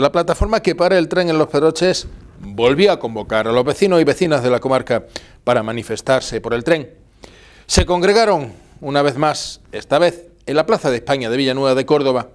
La plataforma que para el tren en Los Pedroches volvió a convocar a los vecinos y vecinas de la comarca para manifestarse por el tren. Se congregaron una vez más, esta vez en la Plaza de España de Villanueva de Córdoba.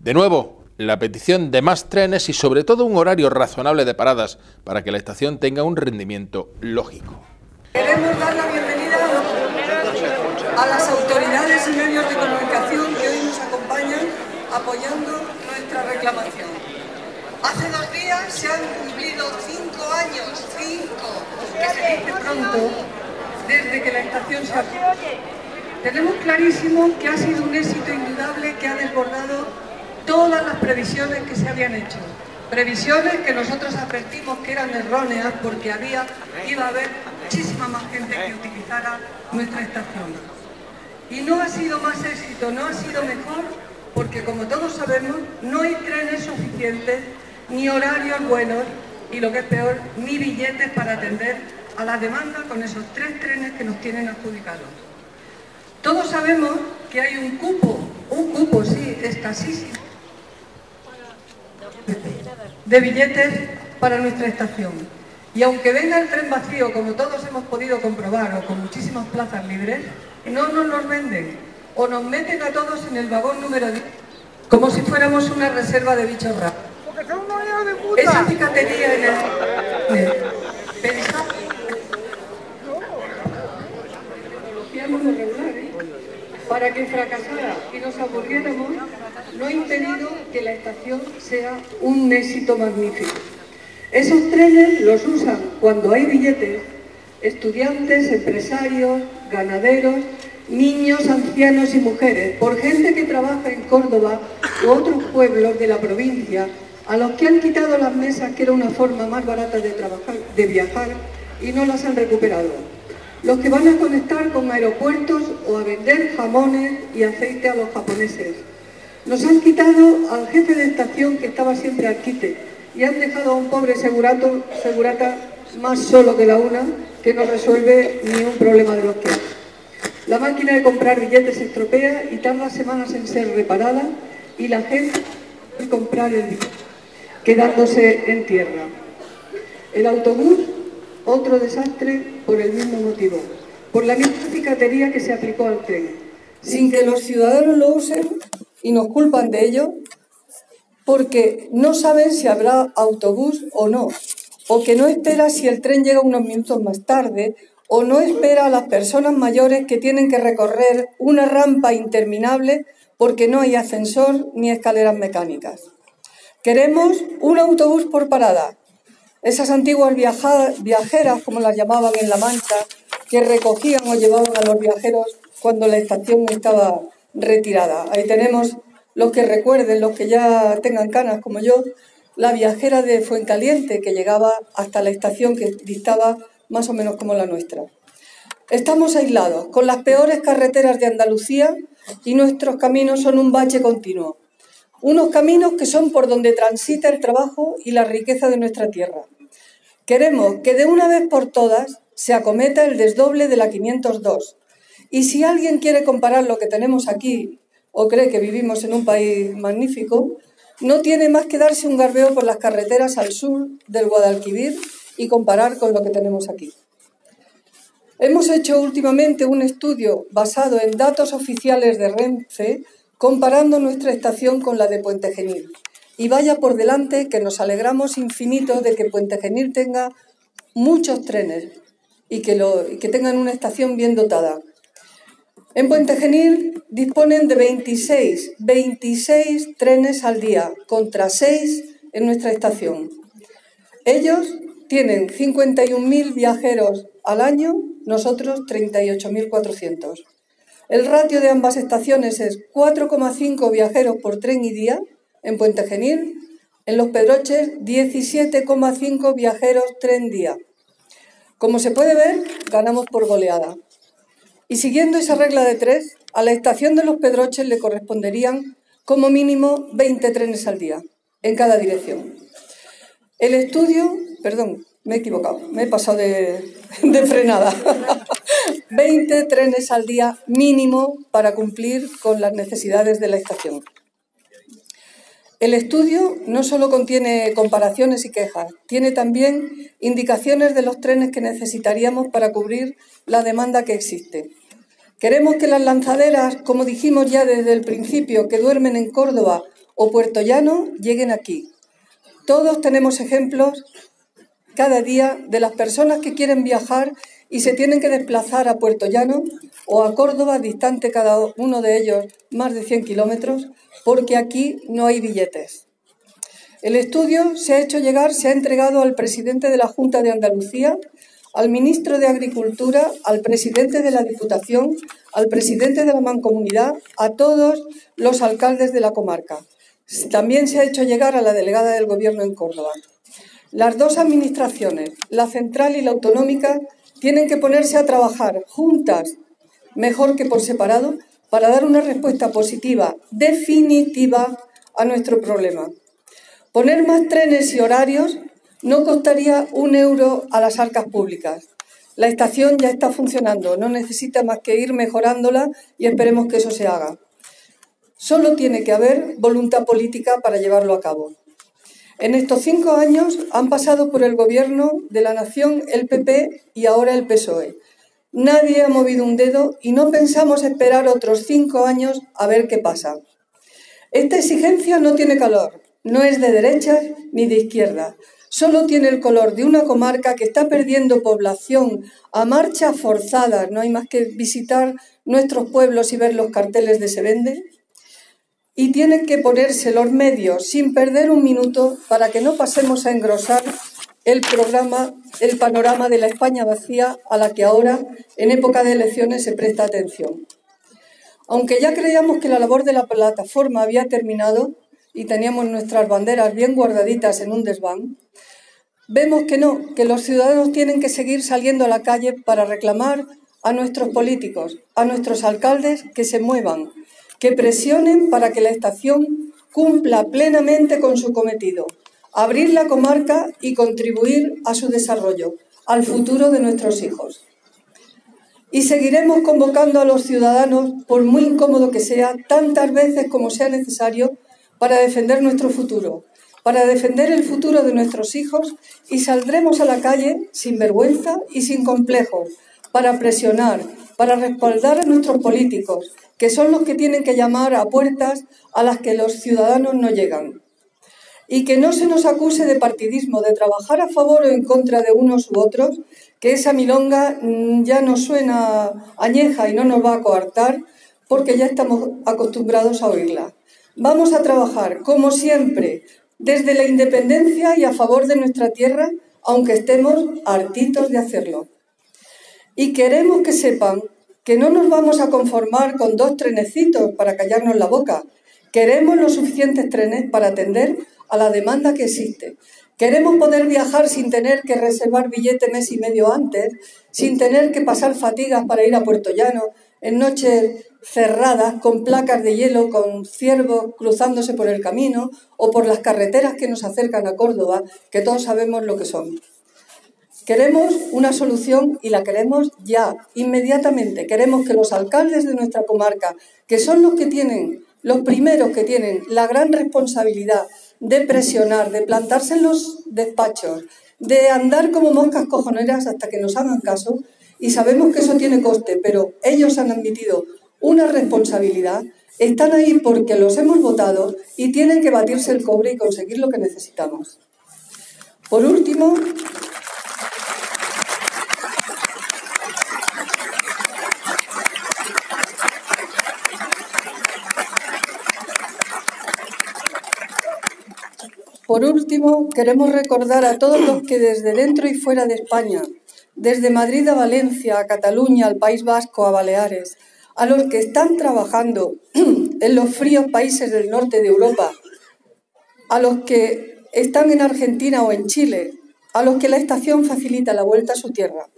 De nuevo, la petición de más trenes y sobre todo un horario razonable de paradas para que la estación tenga un rendimiento lógico. Queremos dar la bienvenida a las autoridades y medios de comunicación que hoy nos acompañan apoyando nuestra reclamación. Hace dos días se han cumplido cinco años, cinco, que se dice pronto, desde que la estación se abrió. Tenemos clarísimo que ha sido un éxito indudable que ha desbordado todas las previsiones que se habían hecho. Previsiones que nosotros advertimos que eran erróneas porque había, iba a haber muchísima más gente que utilizara nuestra estación. Y no ha sido más éxito, no ha sido mejor, porque como todos sabemos, no hay trenes suficientes ni horarios buenos y lo que es peor, ni billetes para atender a la demanda con esos tres trenes que nos tienen adjudicados. Todos sabemos que hay un cupo, un cupo, sí, escasísimo, de billetes para nuestra estación. Y aunque venga el tren vacío, como todos hemos podido comprobar, o con muchísimas plazas libres, no nos los venden, o nos meten a todos en el vagón número 10, como si fuéramos una reserva de bichos raros. Esa cicatería en el... Pensamos... Para que fracasara y nos aburriéramos, no ha impedido que la estación sea un éxito magnífico. Esos trenes los usan cuando hay billetes estudiantes, empresarios, ganaderos, niños, ancianos y mujeres, por gente que trabaja en Córdoba u otros pueblos de la provincia a los que han quitado las mesas, que era una forma más barata de, trabajar, de viajar, y no las han recuperado. Los que van a conectar con aeropuertos o a vender jamones y aceite a los japoneses. Nos han quitado al jefe de estación que estaba siempre al quite y han dejado a un pobre segurato, segurata más solo que la una, que no resuelve ni un problema de los que. La máquina de comprar billetes se estropea y tarda semanas en ser reparada y la gente comprar el billete quedándose en tierra. El autobús, otro desastre por el mismo motivo, por la misma cicatería que se aplicó al tren, sin que los ciudadanos lo usen y nos culpan de ello, porque no saben si habrá autobús o no, o que no espera si el tren llega unos minutos más tarde, o no espera a las personas mayores que tienen que recorrer una rampa interminable porque no hay ascensor ni escaleras mecánicas. Queremos un autobús por parada. Esas antiguas viajeras, como las llamaban en La Mancha, que recogían o llevaban a los viajeros cuando la estación estaba retirada. Ahí tenemos los que recuerden, los que ya tengan canas como yo, la viajera de Fuencaliente que llegaba hasta la estación que dictaba más o menos como la nuestra. Estamos aislados, con las peores carreteras de Andalucía y nuestros caminos son un bache continuo unos caminos que son por donde transita el trabajo y la riqueza de nuestra tierra. Queremos que de una vez por todas se acometa el desdoble de la 502. Y si alguien quiere comparar lo que tenemos aquí o cree que vivimos en un país magnífico, no tiene más que darse un garbeo por las carreteras al sur del Guadalquivir y comparar con lo que tenemos aquí. Hemos hecho últimamente un estudio basado en datos oficiales de Renfe comparando nuestra estación con la de Puente Genil. Y vaya por delante que nos alegramos infinito de que Puente Genil tenga muchos trenes y que, lo, que tengan una estación bien dotada. En Puente Genil disponen de 26, 26 trenes al día, contra 6 en nuestra estación. Ellos tienen 51.000 viajeros al año, nosotros 38.400. El ratio de ambas estaciones es 4,5 viajeros por tren y día en Puente Genil, en Los Pedroches 17,5 viajeros tren día. Como se puede ver, ganamos por goleada. Y siguiendo esa regla de tres, a la estación de Los Pedroches le corresponderían como mínimo 20 trenes al día, en cada dirección. El estudio, perdón, me he equivocado, me he pasado de, de frenada. 20 trenes al día mínimo para cumplir con las necesidades de la estación. El estudio no solo contiene comparaciones y quejas, tiene también indicaciones de los trenes que necesitaríamos para cubrir la demanda que existe. Queremos que las lanzaderas, como dijimos ya desde el principio, que duermen en Córdoba o Puerto Llano, lleguen aquí. Todos tenemos ejemplos cada día de las personas que quieren viajar y se tienen que desplazar a Puerto Llano o a Córdoba, distante cada uno de ellos más de 100 kilómetros, porque aquí no hay billetes. El estudio se ha hecho llegar, se ha entregado al presidente de la Junta de Andalucía, al ministro de Agricultura, al presidente de la Diputación, al presidente de la Mancomunidad, a todos los alcaldes de la comarca. También se ha hecho llegar a la delegada del Gobierno en Córdoba. Las dos administraciones, la central y la autonómica, tienen que ponerse a trabajar juntas, mejor que por separado, para dar una respuesta positiva, definitiva, a nuestro problema. Poner más trenes y horarios no costaría un euro a las arcas públicas. La estación ya está funcionando, no necesita más que ir mejorándola y esperemos que eso se haga. Solo tiene que haber voluntad política para llevarlo a cabo. En estos cinco años han pasado por el gobierno de la nación el PP y ahora el PSOE. Nadie ha movido un dedo y no pensamos esperar otros cinco años a ver qué pasa. Esta exigencia no tiene calor, no es de derecha ni de izquierda. Solo tiene el color de una comarca que está perdiendo población a marcha forzada. No hay más que visitar nuestros pueblos y ver los carteles de Se Vende y tiene que ponerse los medios sin perder un minuto para que no pasemos a engrosar el programa, el panorama de la España vacía a la que ahora, en época de elecciones, se presta atención. Aunque ya creíamos que la labor de la plataforma había terminado y teníamos nuestras banderas bien guardaditas en un desván, vemos que no, que los ciudadanos tienen que seguir saliendo a la calle para reclamar a nuestros políticos, a nuestros alcaldes que se muevan, que presionen para que la estación cumpla plenamente con su cometido, abrir la comarca y contribuir a su desarrollo, al futuro de nuestros hijos. Y seguiremos convocando a los ciudadanos, por muy incómodo que sea, tantas veces como sea necesario, para defender nuestro futuro, para defender el futuro de nuestros hijos y saldremos a la calle sin vergüenza y sin complejos, para presionar, para respaldar a nuestros políticos, que son los que tienen que llamar a puertas a las que los ciudadanos no llegan. Y que no se nos acuse de partidismo, de trabajar a favor o en contra de unos u otros, que esa milonga mm, ya nos suena añeja y no nos va a coartar porque ya estamos acostumbrados a oírla. Vamos a trabajar, como siempre, desde la independencia y a favor de nuestra tierra, aunque estemos hartitos de hacerlo. Y queremos que sepan que no nos vamos a conformar con dos trenecitos para callarnos la boca. Queremos los suficientes trenes para atender a la demanda que existe. Queremos poder viajar sin tener que reservar billete mes y medio antes, sin tener que pasar fatigas para ir a Puerto Llano, en noches cerradas, con placas de hielo, con ciervos cruzándose por el camino o por las carreteras que nos acercan a Córdoba, que todos sabemos lo que son. Queremos una solución y la queremos ya, inmediatamente. Queremos que los alcaldes de nuestra comarca, que son los que tienen, los primeros que tienen la gran responsabilidad de presionar, de plantarse en los despachos, de andar como moscas cojoneras hasta que nos hagan caso, y sabemos que eso tiene coste, pero ellos han admitido una responsabilidad, están ahí porque los hemos votado y tienen que batirse el cobre y conseguir lo que necesitamos. Por último, Por último, queremos recordar a todos los que desde dentro y fuera de España, desde Madrid a Valencia, a Cataluña, al País Vasco, a Baleares, a los que están trabajando en los fríos países del norte de Europa, a los que están en Argentina o en Chile, a los que la estación facilita la vuelta a su tierra.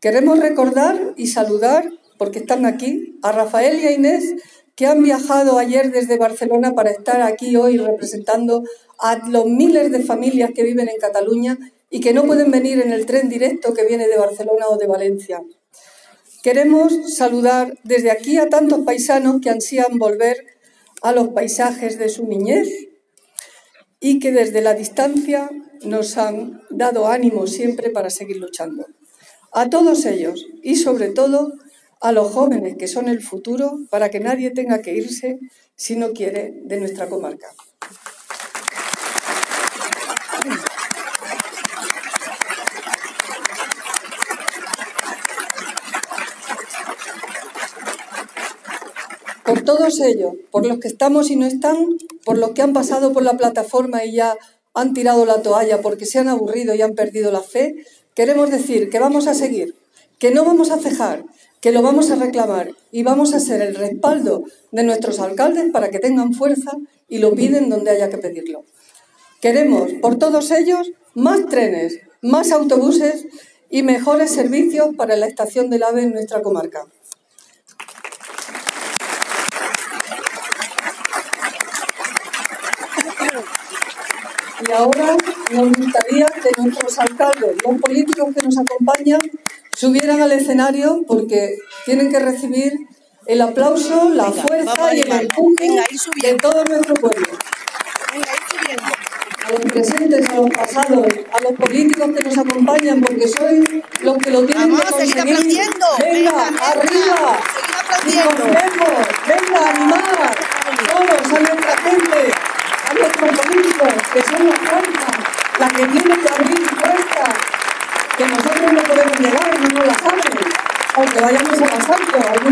Queremos recordar y saludar, porque están aquí, a Rafael y a Inés, que han viajado ayer desde Barcelona para estar aquí hoy representando a los miles de familias que viven en Cataluña y que no pueden venir en el tren directo que viene de Barcelona o de Valencia. Queremos saludar desde aquí a tantos paisanos que ansían volver a los paisajes de su niñez, y que desde la distancia nos han dado ánimo siempre para seguir luchando. A todos ellos y sobre todo a los jóvenes que son el futuro para que nadie tenga que irse si no quiere de nuestra comarca. Por todos ellos, por los que estamos y no están, por los que han pasado por la plataforma y ya han tirado la toalla porque se han aburrido y han perdido la fe, queremos decir que vamos a seguir, que no vamos a cejar, que lo vamos a reclamar y vamos a ser el respaldo de nuestros alcaldes para que tengan fuerza y lo piden donde haya que pedirlo. Queremos, por todos ellos, más trenes, más autobuses y mejores servicios para la estación del AVE en nuestra comarca. Y ahora nos gustaría que nuestros alcaldes, los políticos que nos acompañan, subieran al escenario porque tienen que recibir el aplauso, la fuerza y el empuje de todo nuestro pueblo. A los presentes, a los pasados, a los políticos que nos acompañan, porque sois los que lo tienen que conseguir. Venga, arriba, y confiemos, venga, animar, todos a nuestra gente a nuestros políticos, que son la fuerza, la que tiene que abrir puertas, que nosotros no podemos llegar, no nos las abren, aunque vayamos a pasar algunos de